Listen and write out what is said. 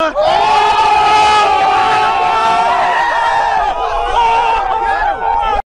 Oh!